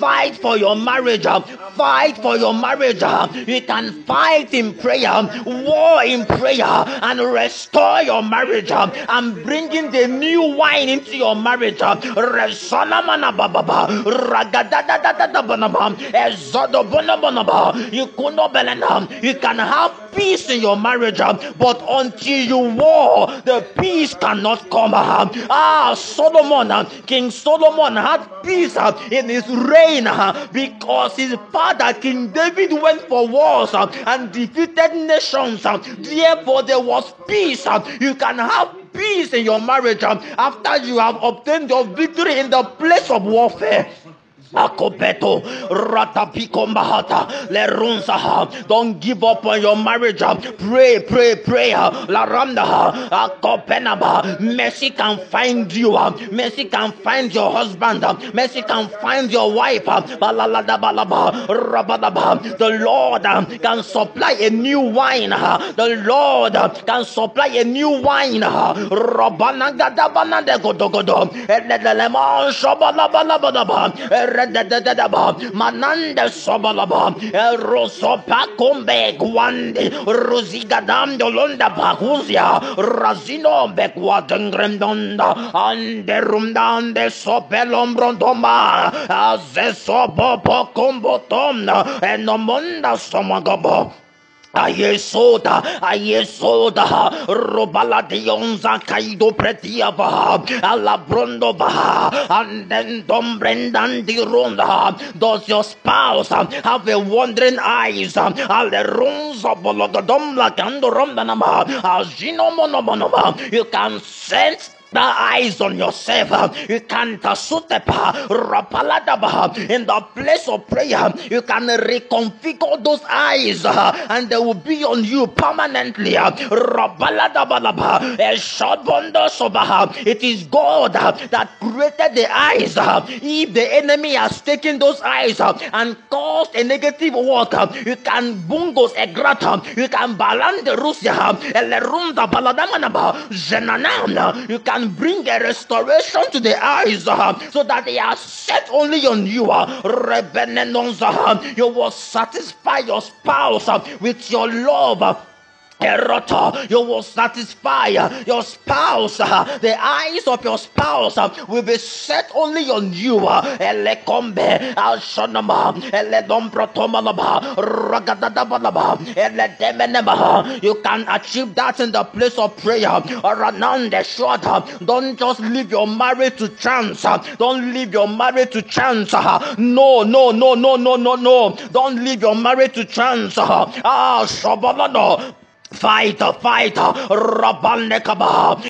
fight for your marriage. Fight for your marriage. You can fight in prayer, war in prayer, and restore your marriage and bringing the new wine into your marriage. You can have peace in your marriage, but until you war, the peace cannot come. Ah, Solomon, King Solomon had peace in his reign Uh, because his father, King David, went for wars uh, and defeated nations. Uh. Therefore, there was peace. You can have peace in your marriage after you have obtained your victory in the place of warfare. Don't give up on your marriage. Pray, pray, pray. La ramda akopenaba. Mercy can find you. Mercy can find your husband. Mercy can find your wife. The Lord can supply a new wine. The Lord can supply a new wine. Shabalabalababa manande sobalaba rosopa kombe guande. Rozigadam dolonda baguzia razino bekwa dengrendonda ande rumdande sopelombrondoma. Azesobo kombotom enomonda somagabo Ayesoda, ayesoda, robala dionza kaido pretiava, alla brondova, and then dom brendan di ronda. Does your spouse have a wandering eyes? Alle runza bologodom la kando rondanama, azino monomonoma. You can sense the eyes on yourself. You can in the place of prayer. You can reconfigure those eyes and they will be on you permanently. It is God that created the eyes. If the enemy has taken those eyes and caused a negative work, you can bungos a you can balan the Russia, you can bring a restoration to the eyes uh, so that they are set only on you. Uh, you will satisfy your spouse uh, with your love you will satisfy your spouse. The eyes of your spouse will be set only on you. Elekombe, Alshonama, Eledomprotomalaba, Ragadadabalaba, Eledemenema. You can achieve that in the place of prayer. Ranande short. Don't just leave your marriage to chance. Don't leave your marriage to chance. No, no, no, no, no, no, no. Don't leave your marriage to chance. Ah, Shabalano. Fight, fight, Rabbanekaba.